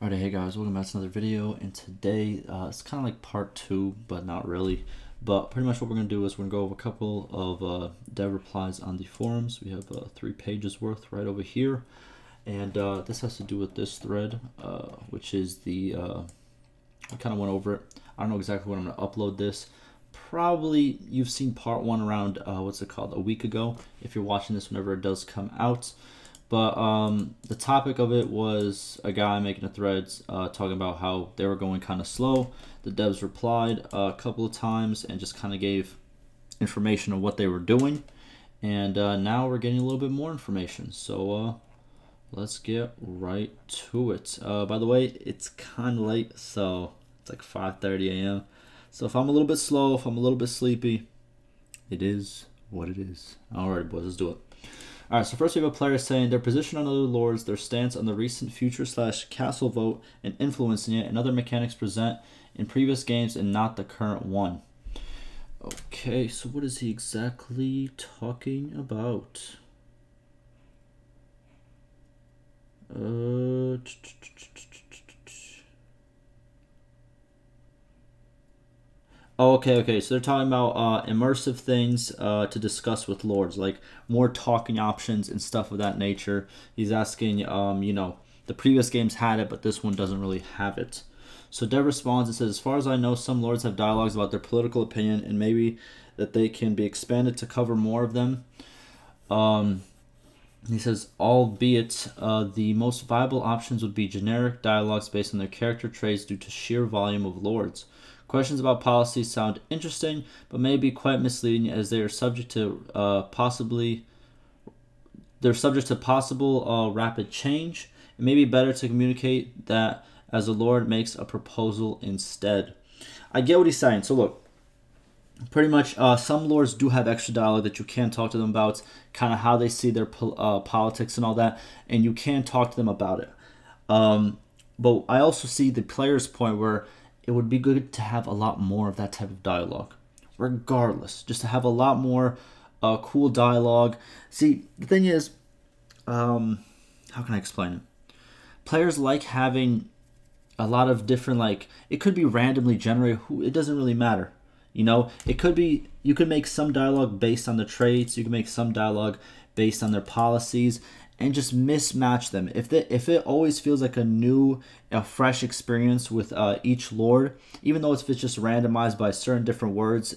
Alright, hey guys, welcome back to another video, and today uh, it's kind of like part two, but not really. But pretty much what we're going to do is we're going to go over a couple of uh, dev replies on the forums. We have uh, three pages worth right over here, and uh, this has to do with this thread, uh, which is the, uh, I kind of went over it. I don't know exactly when I'm going to upload this. Probably you've seen part one around, what's it called, a week ago, if you're watching this whenever it does come out. But um, the topic of it was a guy making a thread uh, talking about how they were going kind of slow. The devs replied a couple of times and just kind of gave information of what they were doing. And uh, now we're getting a little bit more information. So uh, let's get right to it. Uh, by the way, it's kind of late, so it's like 5.30 a.m. So if I'm a little bit slow, if I'm a little bit sleepy, it is what it is. All right, boys, let's do it. All right, so first we have a player saying their position on other lords, their stance on the recent future slash castle vote, and influencing it, and other mechanics present in previous games and not the current one. Okay, so what is he exactly talking about? Uh, Oh, okay, okay. So they're talking about uh, immersive things uh, to discuss with lords, like more talking options and stuff of that nature. He's asking, um, you know, the previous games had it, but this one doesn't really have it. So Dev responds and says, as far as I know, some lords have dialogues about their political opinion, and maybe that they can be expanded to cover more of them. Um, he says, albeit uh, the most viable options would be generic dialogues based on their character traits due to sheer volume of lords. Questions about policy sound interesting, but may be quite misleading as they are subject to uh, possibly they're subject to possible uh, rapid change. It may be better to communicate that as the Lord makes a proposal instead. I get what he's saying. So look, pretty much uh, some lords do have extra dialogue that you can talk to them about, kind of how they see their uh, politics and all that, and you can talk to them about it. Um, but I also see the player's point where it would be good to have a lot more of that type of dialogue. Regardless, just to have a lot more uh, cool dialogue. See, the thing is, um, how can I explain it? Players like having a lot of different, like, it could be randomly generated. Who It doesn't really matter. You know, it could be, you could make some dialogue based on the traits, you can make some dialogue based on their policies, and just mismatch them. If the, if it always feels like a new, a fresh experience with uh, each lord, even though it's, it's just randomized by certain different words,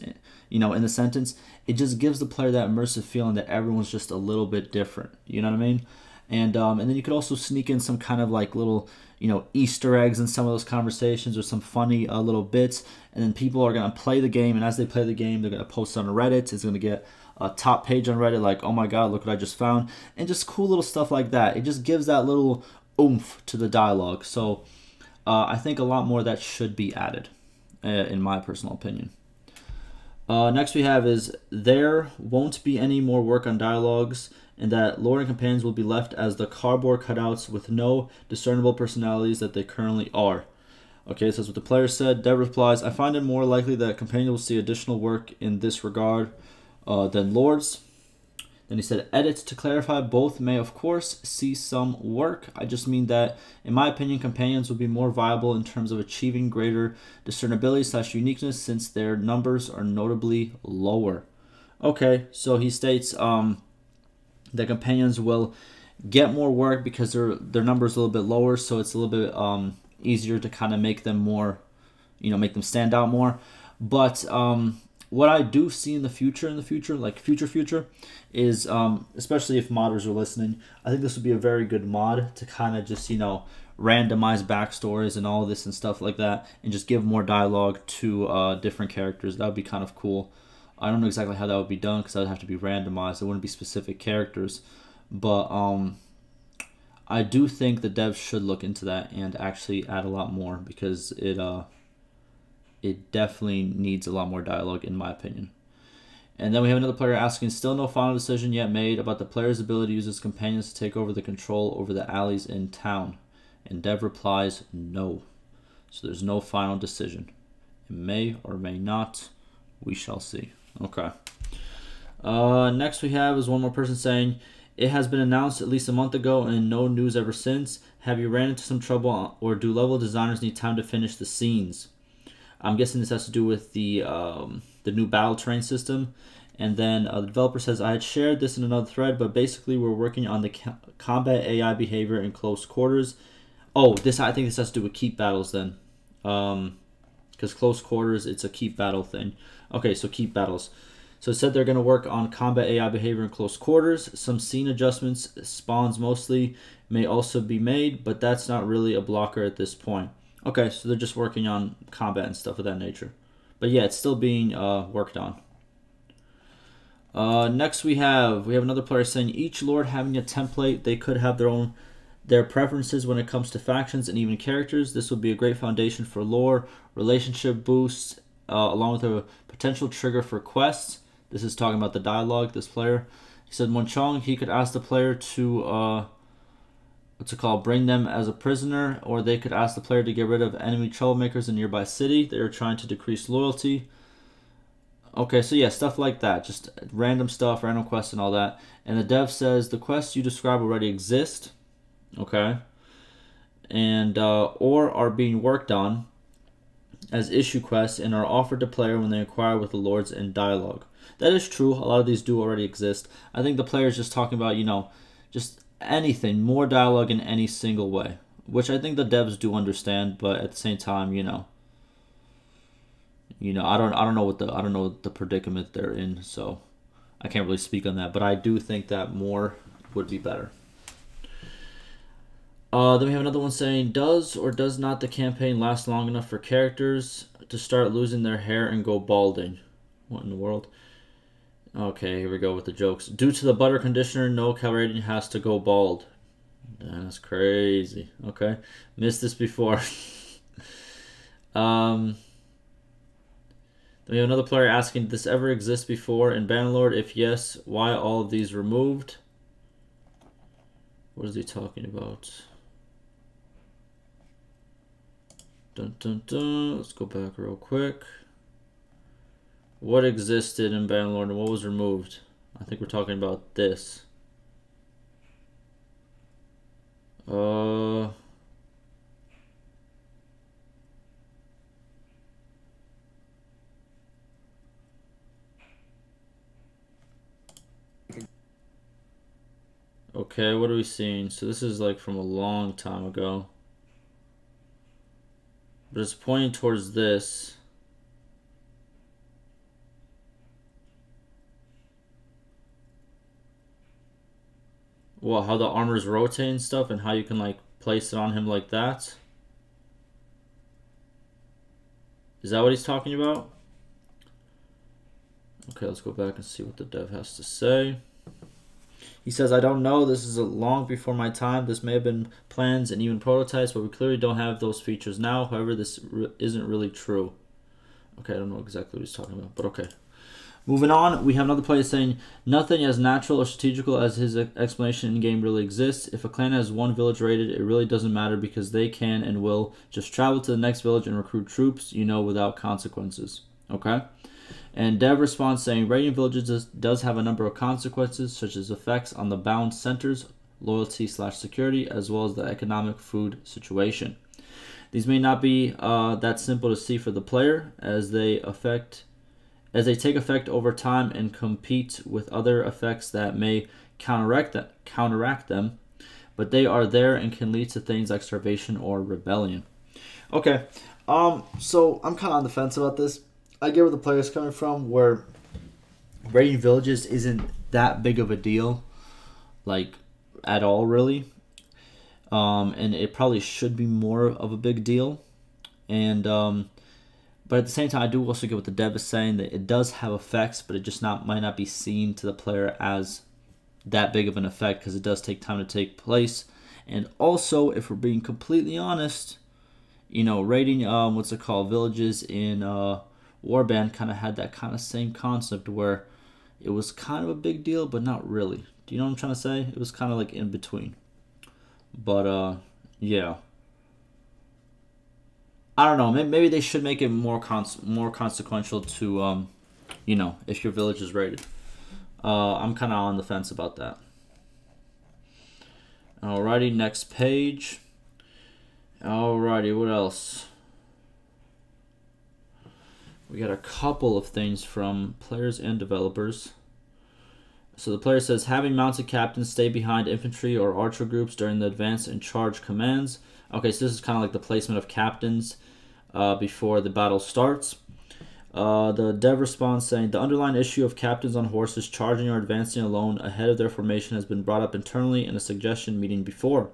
you know, in the sentence, it just gives the player that immersive feeling that everyone's just a little bit different. You know what I mean? And um, and then you could also sneak in some kind of like little you know Easter eggs in some of those conversations or some funny uh, little bits, and then people are gonna play the game, and as they play the game, they're gonna post on Reddit. It's gonna get a top page on Reddit, like, oh my god, look what I just found, and just cool little stuff like that. It just gives that little oomph to the dialogue. So uh, I think a lot more that should be added, uh, in my personal opinion. Uh, next we have is there won't be any more work on dialogues and that lord and companions will be left as the cardboard cutouts with no discernible personalities that they currently are. Okay, so that's what the player said. Dev replies, I find it more likely that companions will see additional work in this regard uh, then Lords. Then he said, edit to clarify, both may of course see some work. I just mean that, in my opinion, companions would be more viable in terms of achieving greater discernibility slash uniqueness since their numbers are notably lower. Okay, so he states um, that companions will get more work because their their numbers a little bit lower, so it's a little bit um, easier to kind of make them more, you know, make them stand out more. But um, what I do see in the future, in the future, like future future, is um, especially if modders are listening, I think this would be a very good mod to kind of just you know randomize backstories and all this and stuff like that, and just give more dialogue to uh, different characters. That would be kind of cool. I don't know exactly how that would be done because that would have to be randomized. It wouldn't be specific characters, but um, I do think the devs should look into that and actually add a lot more because it uh it definitely needs a lot more dialogue, in my opinion. And then we have another player asking, still no final decision yet made about the player's ability to use his companions to take over the control over the alleys in town. And Dev replies, no. So there's no final decision. It may or may not. We shall see. Okay. Uh, next we have is one more person saying, It has been announced at least a month ago and no news ever since. Have you ran into some trouble or do level designers need time to finish the scenes? I'm guessing this has to do with the um, the new battle train system. And then uh, the developer says, I had shared this in another thread, but basically we're working on the ca- combat AI behavior in close quarters. Oh, this I think this has to do with keep battles then. Um, because close quarters, it's a keep battle thing. Okay, so keep battles. So it said they're going to work on combat AI behavior in close quarters. Some scene adjustments, spawns mostly, may also be made, but that's not really a blocker at this point. Okay, so they're just working on combat and stuff of that nature. But yeah, it's still being uh, worked on. Uh, next we have we have another player saying each lord having a template they could have their own their preferences when it comes to factions and even characters. This would be a great foundation for lore, relationship boosts, uh, along with a potential trigger for quests. This is talking about the dialogue. This player he said when Chong he could ask the player to uh, what's it called bring them as a prisoner, or they could ask the player to get rid of enemy troublemakers in nearby city. They are trying to decrease loyalty. Okay, so yeah, stuff like that. Just random stuff, random quests and all that. And the dev says the quests you describe already exist. Okay. And uh, or are being worked on as issue quests and are offered to player when they acquire with the lords in dialogue. That is true. A lot of these do already exist. I think the player is just talking about, you know, just anything, more dialogue in any single way, which I think the devs do understand, but at the same time, you know, you know, I don't I don't know what the I don't know the predicament they're in, so I can't really speak on that. But I do think that more would be better. Uh, then we have another one saying, does or does not the campaign last long enough for characters to start losing their hair and go balding? What in the world? Okay, here we go with the jokes. Due to the butter conditioner, no Calradian has to go bald. That's crazy. Okay, missed this before. um, then we have another player asking, did this ever exist before in Bannerlord? If yes, why all of these removed? What is he talking about? Dun, dun, dun. Let's go back real quick. What existed in Bannerlord and what was removed? I think we're talking about this. Uh... Okay, what are we seeing? So this is like from a long time ago. But it's pointing towards this. Well, how the armors rotate and stuff and how you can like place it on him like that. Is that what he's talking about? Okay, let's go back and see what the dev has to say. He says, I don't know. This is a long before my time. This may have been plans and even prototypes, but we clearly don't have those features now. However, this re isn't really true. Okay, I don't know exactly what he's talking about, but okay. Moving on, we have another player saying, Nothing as natural or strategical as his explanation in game really exists. If a clan has one village raided, it really doesn't matter because they can and will just travel to the next village and recruit troops, you know, without consequences. Okay? And Dev responds saying, Raiding villages does, have a number of consequences, such as effects on the bound centers, loyalty slash security, as well as the economic food situation. These may not be uh, that simple to see for the player, as they affect, as they take effect over time and compete with other effects that may counteract that, counteract them, but they are there and can lead to things like starvation or rebellion. Okay, um, so I'm kind of on the fence about this I get where the player's coming from, where raiding villages isn't that big of a deal, like at all, really. Um, and it probably should be more of a big deal. And um, but at the same time, I do also get what the dev is saying that it does have effects, but it just not might not be seen to the player as that big of an effect because it does take time to take place. And also, if we're being completely honest, you know, raiding um, what's it called villages in uh, Warband kind of had that kind of same concept where it was kind of a big deal, but not really. Do you know what I'm trying to say? It was kind of like in between. But uh, yeah. I don't know. Maybe they should make it more cons- more consequential to, um, you know, if your village is raided. Uh, I'm kind of on the fence about that. Alrighty, next page. Alrighty, what else? We got a couple of things from players and developers. So the player says having mounted captains stay behind infantry or archer groups during the advance and charge commands. Okay, so this is kind of like the placement of captains uh, before the battle starts. Uh, the dev responds saying the underlying issue of captains on horses charging or advancing alone ahead of their formation has been brought up internally in a suggestion meeting before.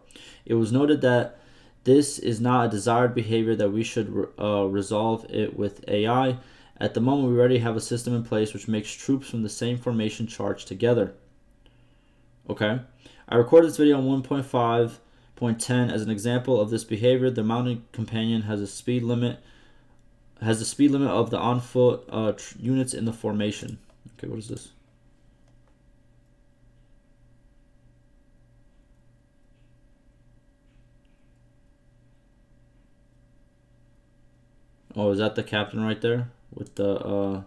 It was noted that this is not a desired behavior that we should uh, resolve it with AI. At the moment, we already have a system in place which makes troops from the same formation charge together. Okay. I recorded this video on 1.5.10 as an example of this behavior. The mounted companion has a speed limit has the speed limit of the on foot uh, units in the formation. Okay, what is this? Oh, is that the captain right there with the uh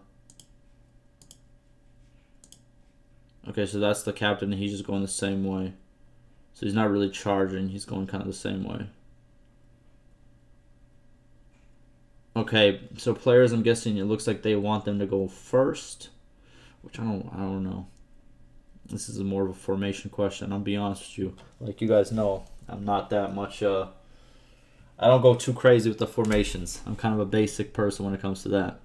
Okay, so that's the captain he's just going the same way. So he's not really charging, he's going kind of the same way. Okay, so players, I'm guessing it looks like they want them to go first, which I don't, I don't know. This is more of a formation question. I'll be honest with you. Like you guys know, I'm not that much. Uh, I don't go too crazy with the formations. I'm kind of a basic person when it comes to that.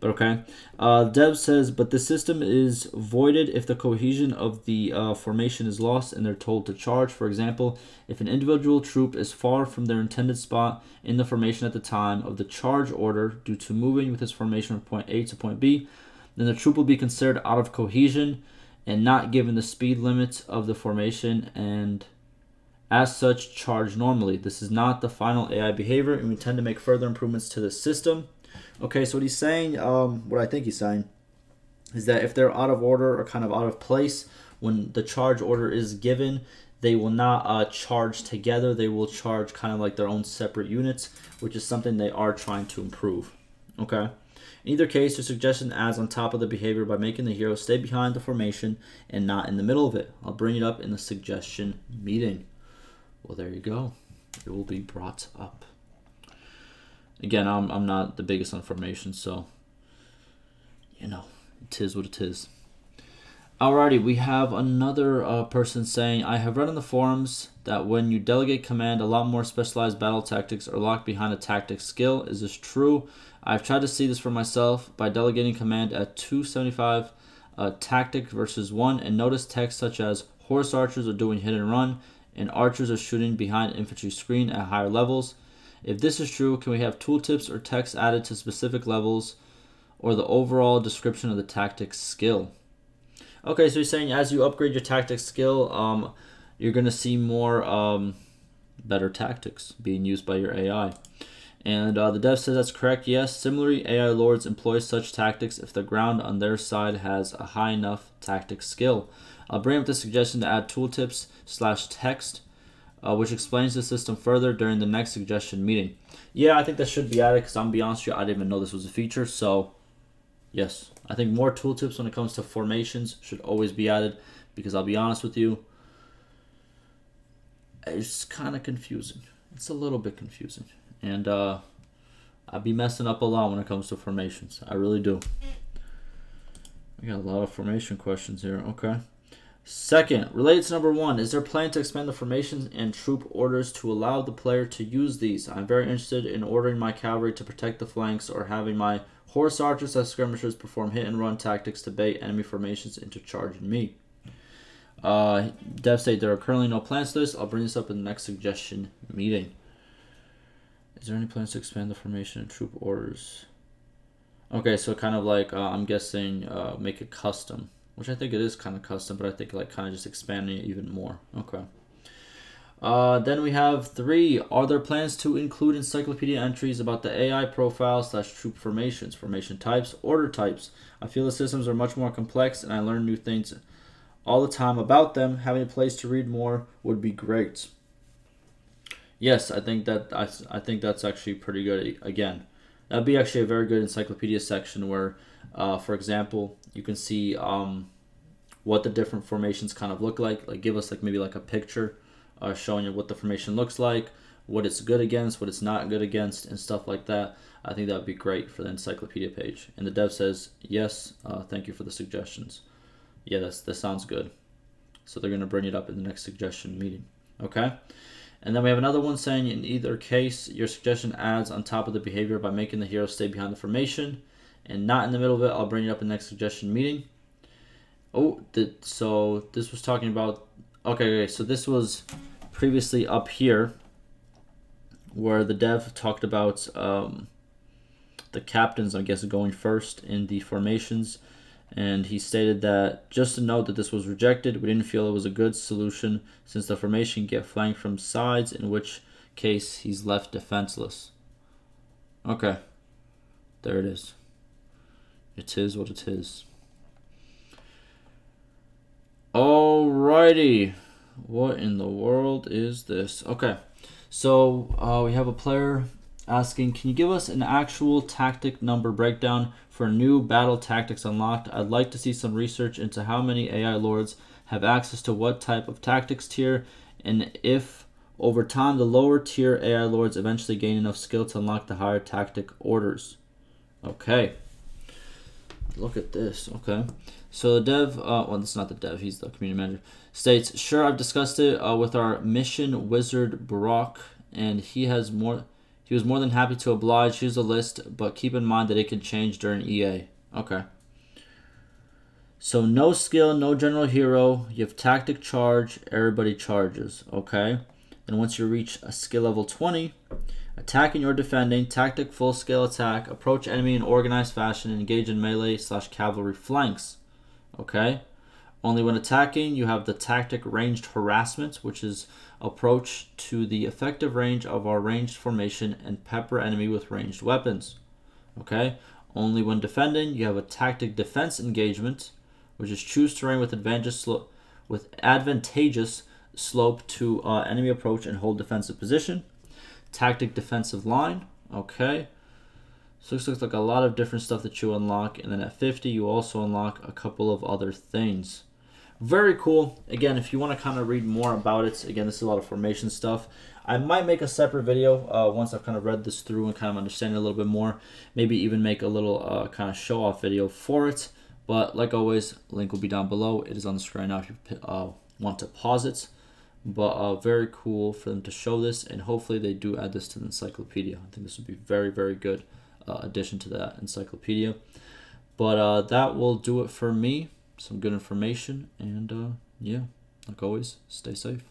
But okay. Uh, Dev says, but the system is voided if the cohesion of the uh, formation is lost and they're told to charge. For example, if an individual troop is far from their intended spot in the formation at the time of the charge order due to moving with its formation from point A to point B, then the troop will be considered out of cohesion and not given the speed limits of the formation and as such charge normally. This is not the final AI behavior and we intend to make further improvements to the system. Okay, so what he's saying, um, what I think he's saying, is that if they're out of order or kind of out of place when the charge order is given, they will not uh, charge together. They will charge kind of like their own separate units, which is something they are trying to improve. Okay. In either case, the suggestion adds on top of the behavior by making the hero stay behind the formation and not in the middle of it. I'll bring it up in the suggestion meeting. Well, there you go. It will be brought up. Again, I'm, I'm not the biggest on formation, so, you know, it is what it is. Alrighty, we have another uh, person saying, I have read in the forums that when you delegate command, a lot more specialized battle tactics are locked behind a tactic skill. Is this true? I've tried to see this for myself by delegating command at 275 uh, tactic versus 1 and notice text such as horse archers are doing hit and run and archers are shooting behind infantry screen at higher levels. If this is true, can we have tooltips or text added to specific levels or the overall description of the tactic skill? Okay, so you're saying as you upgrade your tactic skill, um, you're going to see more um, better tactics being used by your AI. And uh, the dev says that's correct. Yes, similarly, AI lords employ such tactics if the ground on their side has a high enough tactic skill. I'll bring up the suggestion to add tooltips slash text uh, which explains the system further during the next suggestion meeting. Yeah, I think that should be added because I'm be honest with you, I didn't even know this was a feature. So, yes, I think more tooltips when it comes to formations should always be added because I'll be honest with you, it's kind of confusing. It's a little bit confusing. And uh, I'd be messing up a lot when it comes to formations. I really do. We got a lot of formation questions here. Okay. Second, related to number one, is there a plan to expand the formations and troop orders to allow the player to use these? I'm very interested in ordering my cavalry to protect the flanks or having my horse archers as skirmishers perform hit and run tactics to bait enemy formations into charging me. Uh, Dev state there are currently no plans to this. I'll bring this up in the next suggestion meeting. Is there any plans to expand the formation and troop orders? Okay, so kind of like uh, I'm guessing uh, make it custom which I think it is kind of custom, but I think like kind of just expanding it even more. Okay. Uh, then we have three. Are there plans to include encyclopedia entries about the AI profile slash troop formations, formation types, order types? I feel the systems are much more complex, and I learn new things all the time about them. Having a place to read more would be great. Yes, I think that I, I think that's actually pretty good. Again, that'd be actually a very good encyclopedia section where, uh, for example, you can see um, what the different formations kind of look like. Like give us like maybe like a picture uh, showing you what the formation looks like, what it's good against, what it's not good against, and stuff like that. I think that would be great for the encyclopedia page. And the dev says, yes, uh, thank you for the suggestions. Yeah, that's, that sounds good. So they're going to bring it up in the next suggestion meeting. Okay? And then we have another one saying, in either case, your suggestion adds on top of the behavior by making the hero stay behind the formation and not in the middle of it. I'll bring it up in the next suggestion meeting. Oh, so this was talking about, okay, okay, so this was previously up here where the dev talked about um, the captains, I guess, going first in the formations. And he stated that just to note that this was rejected, we didn't feel it was a good solution since the formation get flanked from sides, in which case he's left defenseless. Okay, there it is. It is what it is. Alrighty. What in the world is this? Okay. So uh, we have a player asking, can you give us an actual tactic number breakdown for new battle tactics unlocked? I'd like to see some research into how many AI lords have access to what type of tactics tier, and if over time the lower tier AI lords eventually gain enough skill to unlock the higher tactic orders. Okay. Look at this. Okay. So the dev, uh, well, it's not the dev, he's the community manager, states, Sure, I've discussed it uh, with our mission wizard, Brock, and he has more. He was more than happy to oblige. Here's a list, but keep in mind that it can change during EA. Okay. So no skill, no general hero. You have tactic charge. Everybody charges. Okay. And once you reach a skill level 20, attacking or defending, tactic full scale attack, approach enemy in organized fashion, engage in melee slash cavalry flanks. Okay. Only when attacking, you have the tactic ranged harassment, which is approach to the effective range of our ranged formation and pepper enemy with ranged weapons. Okay? Only when defending, you have a tactic defense engagement, which is choose terrain with advantageous slope with advantageous slope to uh, enemy approach and hold defensive position. Tactic defensive line. Okay. So this looks like a lot of different stuff that you unlock. And then at 50, you also unlock a couple of other things. Very cool. Again, if you want to kind of read more about it, again, this is a lot of formation stuff. I might make a separate video uh, once I've kind of read this through and kind of understand it a little bit more. Maybe even make a little uh, kind of show off video for it. But like always, link will be down below. It is on the screen now if you uh, want to pause it. But uh, very cool for them to show this, and hopefully they do add this to the encyclopedia. I think this would be very, very good uh, addition to that encyclopedia. But uh, that will do it for me some good information. And uh, yeah, like always, stay safe.